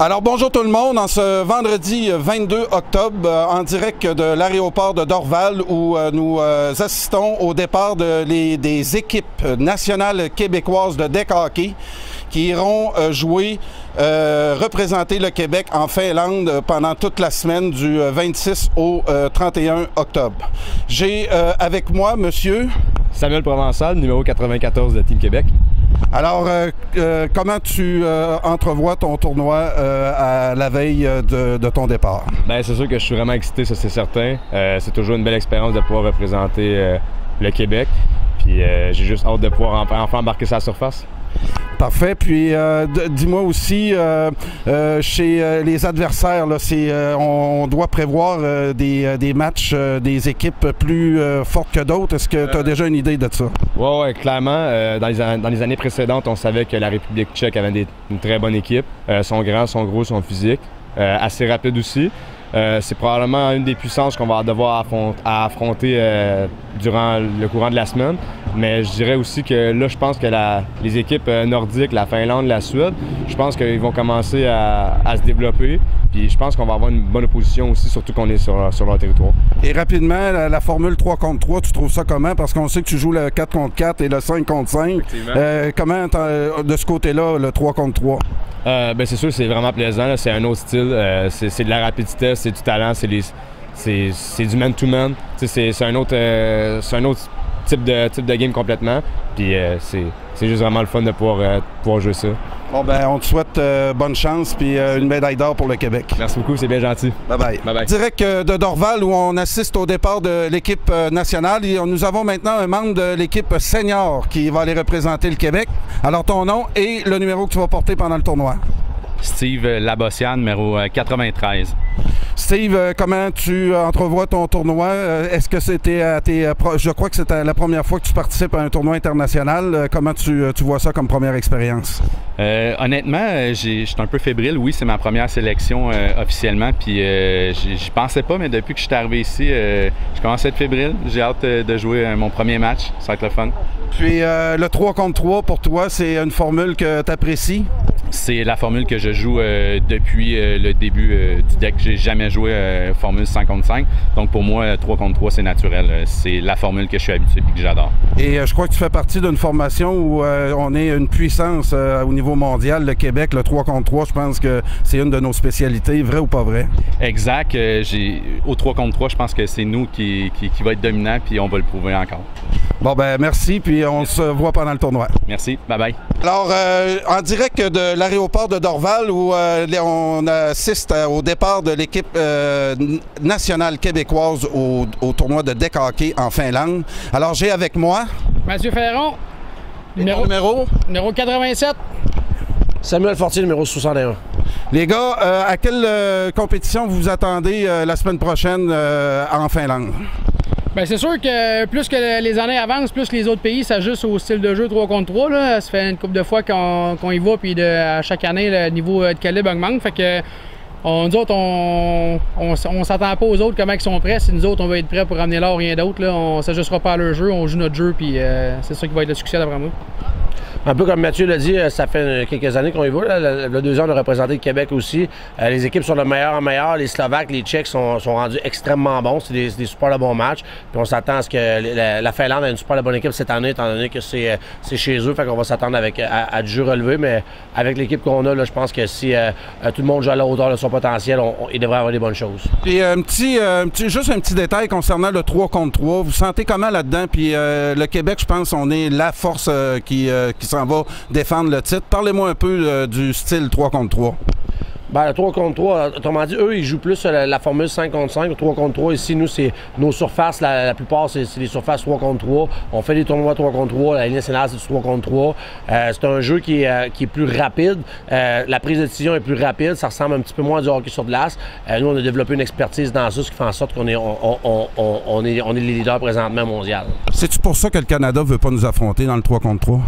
Alors bonjour tout le monde, en ce vendredi 22 octobre, euh, en direct de l'aéroport de Dorval où euh, nous euh, assistons au départ des équipes nationales québécoises de deck hockey qui iront jouer, représenter le Québec en Finlande pendant toute la semaine du 26 au 31 octobre. J'ai avec moi monsieur Samuel Provençal, numéro 94 de Team Québec. Alors, euh, euh, comment tu euh, entrevois ton tournoi à la veille de, ton départ? Bien, c'est sûr que je suis vraiment excité, ça c'est certain. c'est toujours une belle expérience de pouvoir représenter le Québec. Puis j'ai juste hâte de pouvoir enfin embarquer sa surface. Parfait. Puis euh, dis-moi aussi, euh, euh, chez les adversaires, là, on, doit prévoir des, matchs des équipes plus fortes que d'autres. Est-ce que tu as déjà une idée de ça? Oui, ouais, clairement. Dans les, années précédentes, on savait que la République tchèque avait une très bonne équipe. son grand, son gros, son physique. assez rapide aussi. c'est probablement une des puissances qu'on va devoir affronter durant le courant de la semaine. Mais je dirais aussi que là, je pense que les équipes euh, nordiques, la Finlande, la Suède, je pense qu'ils vont commencer à, se développer. Puis je pense qu'on va avoir une bonne opposition aussi, surtout qu'on est sur, leur territoire. Et rapidement, la, formule 3 contre 3, tu trouves ça comment? Parce qu'on sait que tu joues le 4 contre 4 et le 5 contre 5. Euh, comment, de ce côté-là, le 3 contre 3? Euh, ben c'est sûr, c'est vraiment plaisant. C'est un autre style. c'est de la rapidité, c'est du talent, c'est du man-to-man. C'est un, autre, un autre type de, type de game complètement. Puis euh, c'est juste vraiment le fun de pouvoir, euh, pouvoir jouer ça. Bon, ben, on te souhaite euh, bonne chance puis une médaille d'or pour le Québec. Merci beaucoup, c'est bien gentil. Bye bye. bye, bye. Direct de Dorval où on assiste au départ de l'équipe nationale. Et nous avons maintenant un membre de l'équipe senior qui va aller représenter le Québec. Alors, ton nom et le numéro que tu vas porter pendant le tournoi. Steve Labossian, numéro 93. Steve, euh, comment tu entrevois ton tournoi? Euh, est-ce que c'était à tes. Je crois que c'était la première fois que tu participes à un tournoi international. Euh, comment tu, vois ça comme première expérience? honnêtement, je suis un peu fébrile. Oui, c'est ma première sélection officiellement. Puis je pensais pas, mais depuis que je suis arrivé ici, je commence à être fébrile. J'ai hâte de jouer mon premier match. Ça va être le fun. Puis le 3 contre 3 pour toi, c'est une formule que tu apprécies? C'est la formule que je joue depuis le début du deck. J'ai jamais joué euh, formule 5 contre 5. Donc pour moi, 3 contre 3, c'est naturel. Euh, c'est la formule que je suis habitué et que j'adore. Et euh, je crois que tu fais partie d'une formation où on est une puissance au niveau mondial. Le Québec, le 3 contre 3, je pense que c'est une de nos spécialités. Vrai ou pas vrai? Exact. j'ai, au 3 contre 3, je pense que c'est nous qui, qui, qui va être dominant puis on va le prouver encore. Bon, ben merci, puis on se voit pendant le tournoi. Merci. Bye bye. Alors, en direct de l'aéroport de Dorval où on assiste au départ de l'équipe euh, nationale québécoise au, tournoi de deck hockey en Finlande. Alors, j'ai avec moi... Mathieu Ferron. Numéro, numéro? Numéro 87. Samuel Fortier, numéro 61. Les gars, euh, à quelle euh, compétition vous attendez la semaine prochaine en Finlande? Bien, c'est sûr que plus que les années avancent, plus les autres pays s'ajustent au style de jeu 3 contre 3. Là. Ça fait une couple de fois qu'on y va, puis à chaque année, le niveau de calibre augmente. Fait que on, nous autres, on, on, s'attend pas aux autres comment ils sont prêts. Si nous autres, on va être prêts pour ramener l'or, rien d'autre. On s'ajustera pas à leur jeu, on joue notre jeu, puis euh, c'est ça qui va être le succès d'après moi. Un peu comme Mathieu l'a dit, euh, ça fait quelques années qu'on y va. Le, deux ans, on a représenté le Québec aussi. Euh, les équipes sont de meilleur en meilleur. Les Slovaques, les Tchèques sont, rendus extrêmement bons. C'est des, des, super de bons matchs. Puis on s'attend à ce que la, Finlande ait une super bonne équipe cette année, étant donné que c'est euh, chez eux. Fait qu'on va s'attendre avec à, du jeu relevé. Mais avec l'équipe qu'on a, là, je pense que si tout le monde joue à la hauteur de son potentiel, il devrait avoir des bonnes choses. Puis un petit, petit, juste un petit détail concernant le 3 contre 3. Vous sentez comment là-dedans? Puis le Québec, je pense, on est la force qui, qui s'en va défendre le titre. Parlez-moi un peu euh, du style 3 contre 3. Ben, le 3 contre 3, autrement dit, eux, ils jouent plus la, formule 5 contre 5, le 3 contre 3. Ici, nous, c'est nos surfaces, la, plupart, c'est les surfaces 3 contre 3. On fait des tournois 3 contre 3. La ligne nationale, c'est du 3 contre 3. Euh, c'est un jeu qui est, euh, qui est plus rapide. la prise de décision est plus rapide. Ça ressemble un petit peu moins à du hockey sur glace. nous, on a développé une expertise dans ça, ce qui fait en sorte qu'on est, on, est, on est les leaders présentement mondial. C'est-tu pour ça que le Canada veut pas nous affronter dans le 3 contre 3?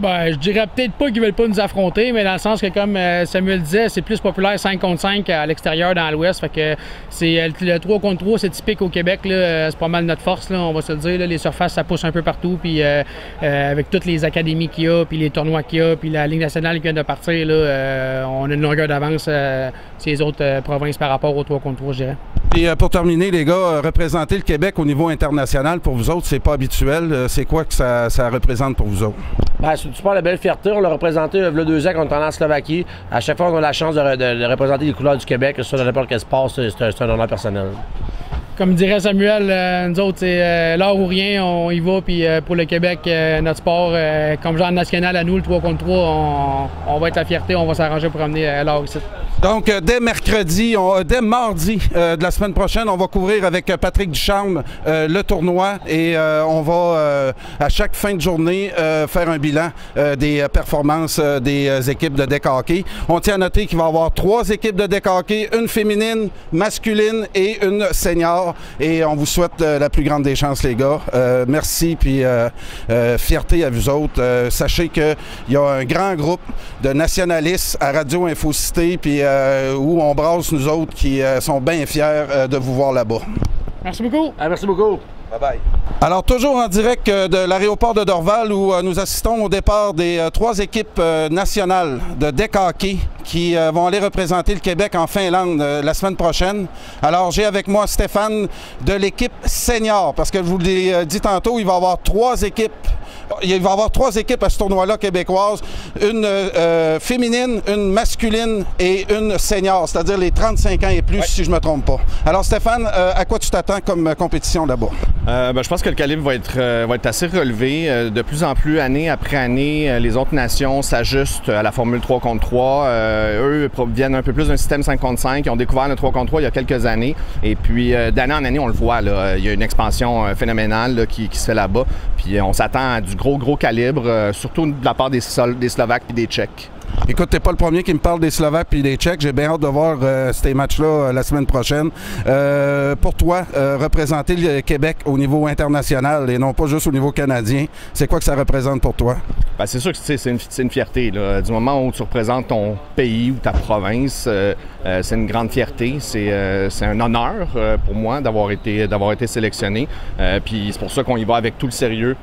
Ben, je dirais peut-être pas qu'ils veulent pas nous affronter, mais dans le sens que, comme euh, Samuel disait, c'est plus populaire 5 contre 5 à l'extérieur dans l'Ouest. Fait que c'est euh, le 3 contre 3, c'est typique au Québec. euh, C'est pas mal notre force, là, on va se le dire. là. Les surfaces, ça pousse un peu partout. Puis euh, euh, avec toutes les académies qu'il y a, puis les tournois qu'il y a, puis la Ligue nationale qui vient de partir, là, euh, on a une longueur d'avance euh, sur les autres euh, provinces par rapport au 3 contre 3, je dirais. Et euh, pour terminer, les gars, euh, représenter le Québec au niveau international, pour vous autres, c'est pas habituel. Euh, C'est quoi que ça représente pour vous autres? Ben, c'est une super belle fierté. On l'a représenté euh, a deux ans quand on était en Slovaquie. À chaque fois, on a la chance de, re- de- de représenter les couleurs du Québec. Dans n'importe quel sport, c'est un honneur personnel. Comme dirait Samuel, euh, nous autres, c'est euh, ou rien, on y va. Puis euh, pour le Québec, euh, notre sport, comme genre national à nous, le 3 contre 3, on, va être la fierté, on va s'arranger pour amener l'art ici. Donc, dès mercredi, dès mardi de la semaine prochaine, on va couvrir avec Patrick Ducharme le tournoi et on va, à chaque fin de journée, faire un bilan des performances des équipes de deck hockey. On tient à noter qu'il va y avoir trois équipes de deck hockey, une féminine, masculine et une senior. Et on vous souhaite euh, la plus grande des chances, les gars. Euh, merci, puis euh, euh, fierté à vous autres. Euh, sachez qu'il y a un grand groupe de nationalistes à Radio Infocité, puis euh, où on brasse nous autres qui euh, sont bien fiers euh, de vous voir là-bas. Merci beaucoup. Ah, merci beaucoup. Bye bye. Alors, toujours en direct euh, de l'aéroport de Dorval où euh, nous assistons au départ des euh, trois équipes nationales de deck hockey qui vont aller représenter le Québec en Finlande la semaine prochaine. Alors, j'ai avec moi Stéphane de l'équipe senior parce que je vous l'ai dit tantôt, il va y avoir trois équipes. Il va y avoir trois équipes à ce tournoi-là québécoise, une euh, euh, féminine, une masculine et une senior, c'est-à-dire les 35 ans et plus, si je me trompe pas. Alors Stéphane, euh, à quoi tu t'attends comme compétition là-bas? Euh, ben, je pense que le calibre va être, euh, va être assez relevé. Euh, de plus en plus, année après année, les autres nations s'ajustent à la Formule 3 contre 3. Euh, eux viennent un peu plus d'un système 5 contre 5. Ils ont découvert le 3 contre 3 il y a quelques années. Et puis, d'année en année, on le voit. Là, il y a une expansion phénoménale là, qui, qui se fait là-bas. Puis, on s'attend du gros, gros calibre, euh, surtout de la part des Slovaques et des Tchèques. Écoute, t'es pas le premier qui me parle des Slovaques puis des Tchèques. J'ai bien hâte de voir euh, ces matchs-là euh, la semaine prochaine. Euh, pour toi, représenter le Québec au niveau international et non pas juste au niveau canadien, c'est quoi que ça représente pour toi? Ben, c'est sûr que c'est une, fierté. Du moment où tu représentes ton pays ou ta province, c'est une grande fierté. C'est un honneur pour moi d'avoir été, été sélectionné. Puis c'est pour ça qu'on y va avec tout le sérieux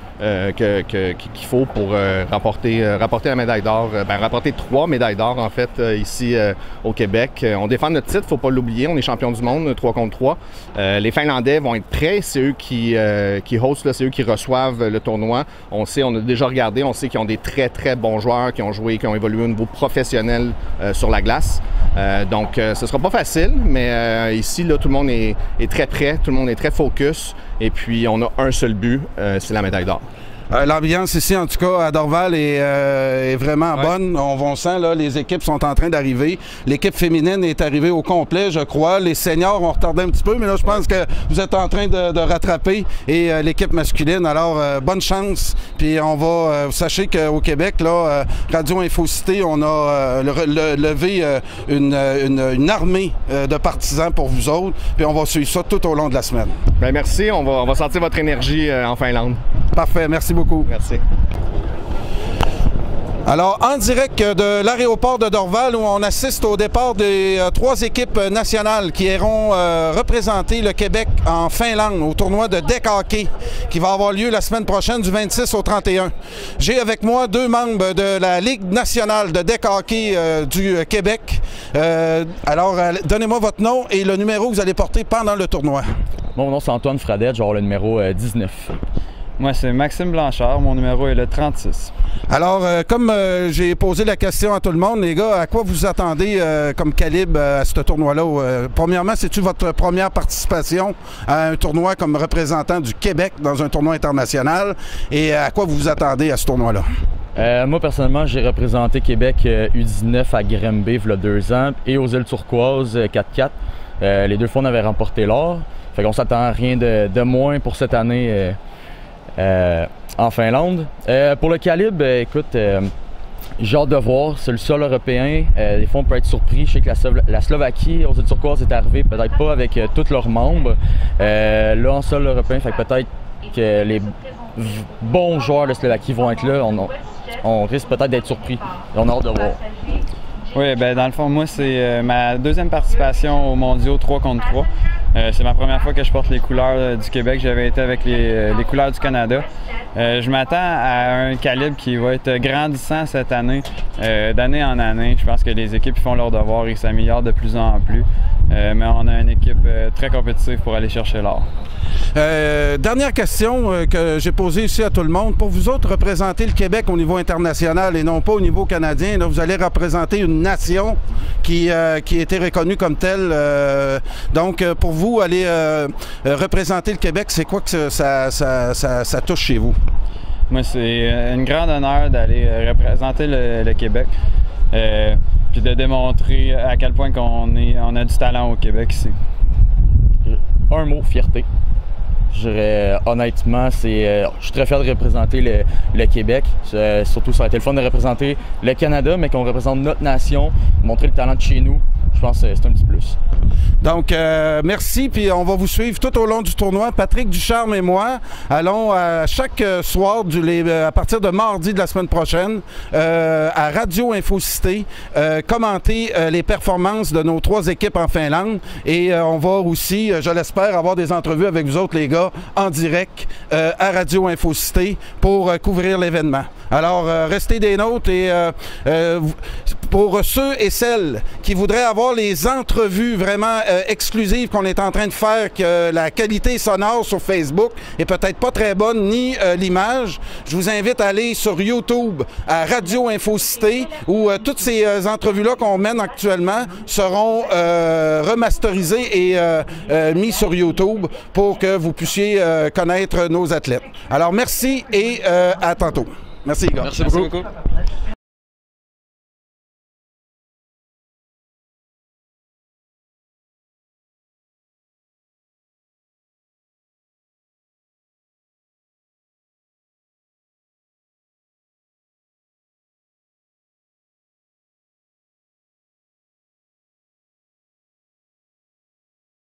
qu'il faut pour remporter, euh, remporter la médaille d'or. Ben, remporter trois médailles d'or, en fait, euh, ici euh, au Québec. Euh, on défend notre titre, faut pas l'oublier. On est champion du monde, 3 contre 3. Euh, les Finlandais vont être prêts. C'est eux qui, qui hostent, c'est eux qui reçoivent le tournoi. On sait, on a déjà regardé, on sait qu'ils ont des très, très bons joueurs qui ont joué, qui ont évolué au niveau professionnel sur la glace. Donc, ce sera pas facile, mais ici, là, tout le monde est, très prêt, tout le monde est très focus. Et puis, on a un seul but, c'est la médaille d'or. Euh, L'ambiance ici, en tout cas, à Dorval, est, euh, est vraiment bonne. On, on sent, là, les équipes sont en train d'arriver. L'équipe féminine est arrivée au complet, je crois. Les seniors ont retardé un petit peu, mais là, je pense que vous êtes en train de, de rattraper. Et euh, l'équipe masculine, alors, bonne chance. Puis on va, euh, sachez qu'au Québec, là, Radio Infocité, on a le- le- levé une, une- une armée de partisans pour vous autres. Puis on va suivre ça tout au long de la semaine. Ben, merci, on va, on va sentir votre énergie en Finlande. Parfait, merci beaucoup. Merci. Alors, en direct de l'aéroport de Dorval, où on assiste au départ des euh, trois équipes nationales qui iront euh, représenter le Québec en Finlande au tournoi de deck hockey qui va avoir lieu la semaine prochaine du 26 au 31. J'ai avec moi deux membres de la Ligue nationale de deck hockey euh, du Québec. Euh, alors, euh, donnez-moi votre nom et le numéro que vous allez porter pendant le tournoi. Mon nom c'est Antoine Fradette, je vais avoir le numéro euh, 19. Moi, c'est Maxime Blanchard. Mon numéro est le 36. Alors, euh, comme euh, j'ai posé la question à tout le monde, les gars, à quoi vous attendez euh, comme calibre euh, à ce tournoi-là? Euh, premièrement, c'est-tu votre première participation à un tournoi comme représentant du Québec dans un tournoi international? Et à quoi vous vous attendez à ce tournoi-là? Euh, moi, personnellement, j'ai représenté Québec euh, U19 à Grimby, il y a deux ans, et aux îles Turquoises euh, 4-4. Euh, les deux fois, on avait remporté l'or. Fait qu'on s'attend à rien de, de moins pour cette année en Finlande. Euh, pour le calibre, euh, écoute, euh, j'ai hâte de voir. C'est le sol européen. Euh, des fois, on peut être surpris. Je sais que la, Slo- la Slovaquie aux îles Turquoises est arrivée, peut-être pas avec euh, tous leurs membres. Euh, là, en sol européen, fait peut-être que les bons joueurs de Slovaquie vont être là. On, risque peut-être d'être surpris. On a hâte de voir. Oui, ben dans le fond, moi, c'est euh, ma deuxième participation aux mondiaux 3 contre 3. Euh, c'est ma première fois que je porte les couleurs euh, du Québec. J'avais été avec les, les couleurs du Canada. je m'attends à un calibre qui va être grandissant cette année, d'année en année. Je pense que les équipes font leur devoir et s'améliorent de plus en plus. Mais on a une équipe très compétitive pour aller chercher l'or. dernière question que j'ai posée ici à tout le monde. Pour vous autres, représenter le Québec au niveau international et non pas au niveau canadien, là, vous allez représenter une nation qui, qui a été reconnue comme telle. donc, pour vous, aller euh, euh, représenter le Québec, c'est quoi que ça, touche chez vous? Moi, c'est euh, une grande honneur d'aller représenter le, Québec. Puis de démontrer à quel point qu'on on a du talent au Québec ici. Un mot, fierté. Je dirais, honnêtement, c'est, je suis très fier de représenter le, Québec. surtout, ça a été le fun de représenter le Canada, mais qu'on représente notre nation, montrer le talent de chez nous. Je pense que c'est un petit plus. Donc, euh, merci. Puis on va vous suivre tout au long du tournoi. Patrick Ducharme et moi allons à chaque euh, soir, euh, à partir de mardi de la semaine prochaine, à Radio Infocité, commenter les performances de nos trois équipes en Finlande. Et on va aussi, je l'espère, avoir des entrevues avec vous autres, les gars, en direct à Radio Infocité pour couvrir l'événement. Alors, restez des notes et pour ceux et celles qui voudraient avoir les entrevues vraiment euh, exclusives qu'on est en train de faire, que la qualité sonore sur Facebook est peut-être pas très bonne, ni euh, l'image, je vous invite à aller sur YouTube à Radio Infocité où euh, toutes ces entrevues-là qu'on mène actuellement seront remasterisées et mis sur YouTube pour que vous puissiez connaître nos athlètes. Alors merci et à tantôt. Merci, gars. Merci beaucoup.